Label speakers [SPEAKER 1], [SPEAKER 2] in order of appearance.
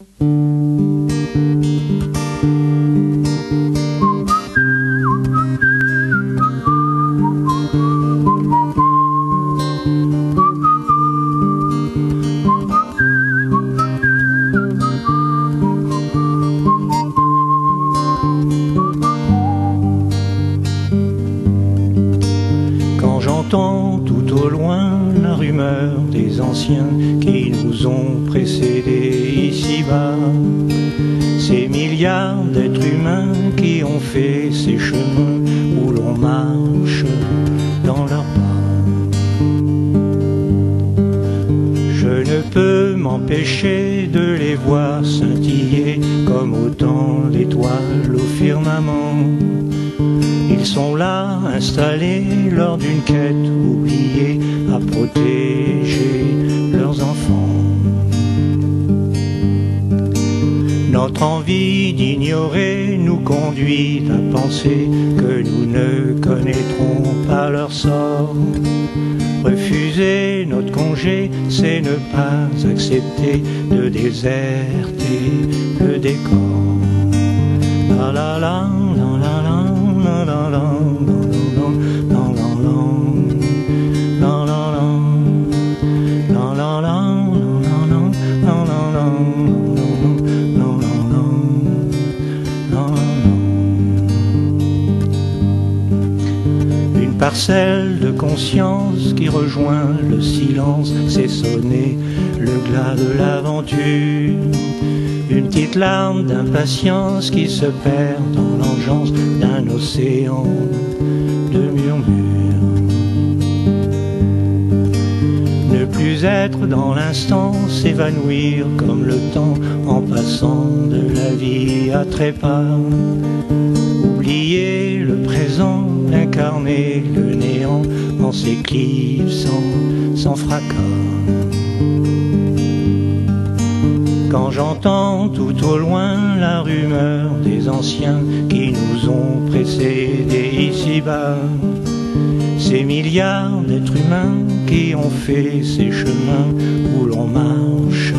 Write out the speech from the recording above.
[SPEAKER 1] Quand j'entends tout au loin la rumeur des anciens qui nous ont précédés ici-bas, ces milliards d'êtres humains qui ont fait ces chemins où l'on marche dans leurs pas. Je ne peux m'empêcher de les voir scintiller comme autant d'étoiles au firmament. Ils sont là, installés lors d'une quête oubliée, à protéger leurs enfants. Notre envie d'ignorer nous conduit à penser que nous ne connaîtrons pas leur sort. Refuser notre congé, c'est ne pas accepter de déserter le décor. Parcelle de conscience qui rejoint le silence, c'est sonner le glas de l'aventure. Une petite larme d'impatience qui se perd dans l'engeance d'un océan de murmures. Ne plus être dans l'instant, s'évanouir comme le temps en passant de la vie à trépas. Oublier le présent, incarner le néant en s'éclipsant sans fracas. Quand j'entends tout au loin la rumeur des anciens qui nous ont précédés ici-bas, ces milliards d'êtres humains qui ont fait ces chemins où l'on marche